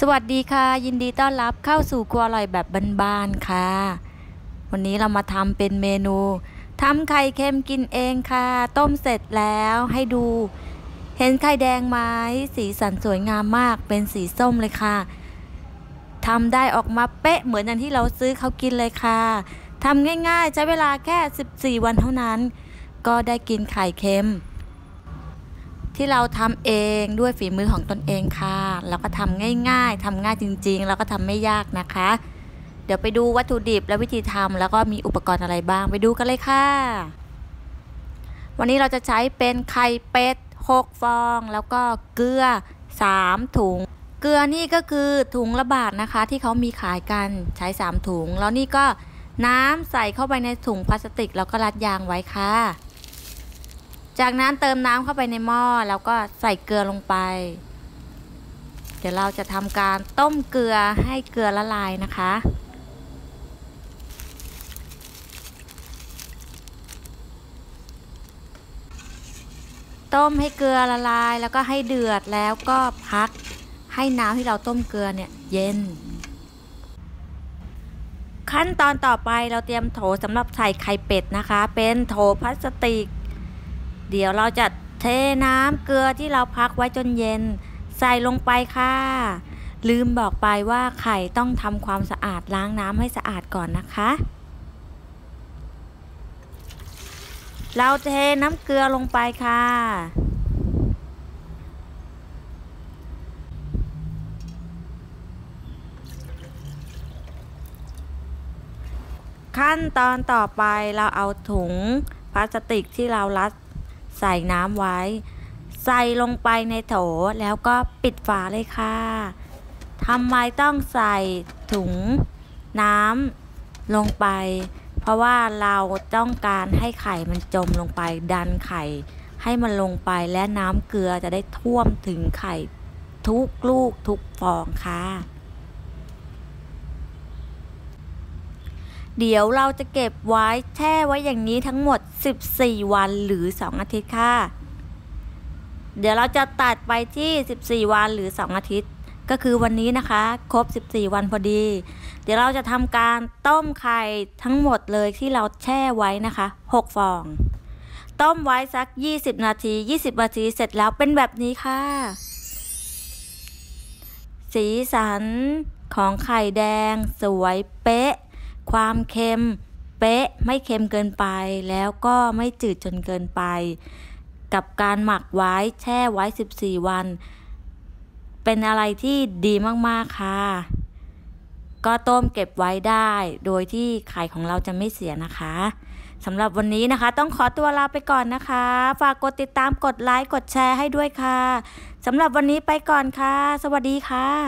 สวัสดีค่ะ ยินดีต้อนรับเข้าสู่ครัวอร่อยแบบบ้านๆค่ะ วันนี้เรามาทำเป็นเมนูทำไข่เค็มกินเองค่ะ ต้มเสร็จแล้วให้ดู เห็นไข่แดงไหมสีสันสวยงามมากเป็นสีส้มเลยค่ะทำได้ออกมาเป๊ะเหมือนอย่างที่เราซื้อเขากินเลยค่ะทำง่ายๆ ใช้เวลาแค่ 14 วันเท่านั้น ก็ได้กินไข่เค็ม ที่เราทำเองด้วยฝีมือของตนเองค่ะแล้วก็ทำง่ายๆทำง่ายจริง ๆ แล้วก็ทำไม่ยากนะคะ เดี๋ยวไปดูวัตถุดิบและวิธีทำแล้วก็มีอุปกรณ์อะไรบ้างไปดูกันเลยค่ะ วันนี้เราจะใช้เป็นไข่เป็ด6ฟอง แล้วก็เกลือ 3 ถุง เกลือนี่ก็คือถุงละบาทนะคะ ที่เขามีขายกันใช้ 3 ถุง แล้วนี่ก็น้ำใส่เข้าไปในถุงพลาสติกแล้วก็รัดยางไว้ค่ะ จากนั้นเติมน้ำเข้าไปในหม้อแล้วก็ใส่เกลือลงไป เดี๋ยวเราจะทำการต้มเกลือให้เกลือละลายนะคะ ต้มให้เกลือละลายแล้วก็ให้เดือดแล้วก็พักให้น้ำที่เราต้มเกลือเนี่ยเย็น ขั้นตอนต่อไปเราเตรียมโถสำหรับใส่ไข่เป็ดนะคะ เป็นโถพลาสติก เดี๋ยวเราจะเทน้ำเกลือที่เราพักไว้จนเย็น ใส่ลงไปค่ะ ลืมบอกไปว่าไข่ต้องทำความสะอาดล้างน้ำให้สะอาดก่อนนะคะ เราเทน้ำเกลือลงไปค่ะขั้นตอนต่อไปเราเอาถุงพลาสติกที่เรารัด ใส่น้ำไว้ ใส่ลงไปในโถแล้วก็ปิดฝาเลยค่ะทำไมต้องใส่ถุงน้ำลงไป เพราะว่าเราต้องการให้ไข่มันจมลงไป ดันไข่ให้มันลงไปและน้ำเกลือจะได้ท่วมถึงไข่ทุกลูกทุกฟองค่ะ เดี๋ยวเราจะเก็บไว้แช่ไว้อย่างนี้ทั้งหมด 14 วันหรือ 2 อาทิตย์ค่ะ เดี๋ยวเราจะตัดไปที่ 14 วันหรือ 2 อาทิตย์ ก็คือวันนี้นะคะ ครบ 14 วันพอดี เดี๋ยวเราจะทำการต้มไข่ทั้งหมดเลยที่เราแช่ไว้นะคะ 6 ฟอง ต้มไว้สัก 20 นาที 20 นาทีเสร็จแล้วเป็นแบบนี้ค่ะ สีสันของไข่แดงสวยเป๊ะ ความเค็มเป๊ะไม่เค็มเกินไป แล้วก็ไม่จืดจนเกินไป กับการหมักไว้แช่ไว้ 14 วัน เป็นอะไรที่ดีมากๆค่ะ ก็ต้มเก็บไว้ได้ โดยที่ไข่ของเราจะไม่เสียนะคะสำหรับวันนี้นะคะ ต้องขอตัวลาไปก่อนนะคะ ฝากกดติดตามกดไลค์กดแชร์ให้ด้วยค่ะสำหรับวันนี้ไปก่อนค่ะ สวัสดีค่ะ